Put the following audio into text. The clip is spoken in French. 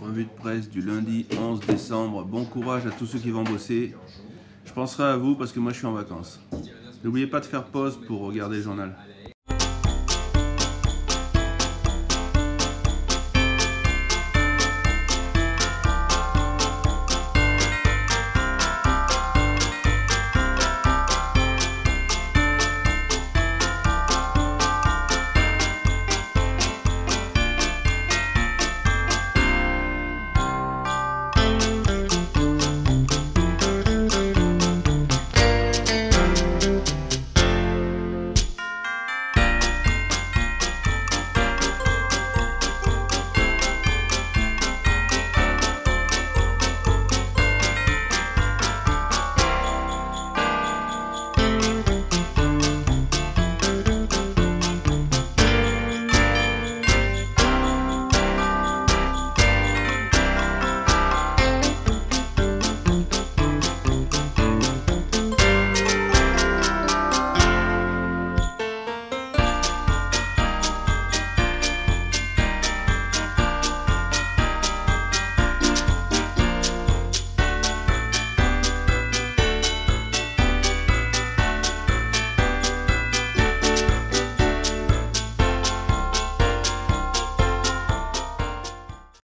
Revue de presse du lundi 11 décembre. Bon courage à tous ceux qui vont bosser. Je penserai à vous parce que moi je suis en vacances. N'oubliez pas de faire pause pour regarder le journal.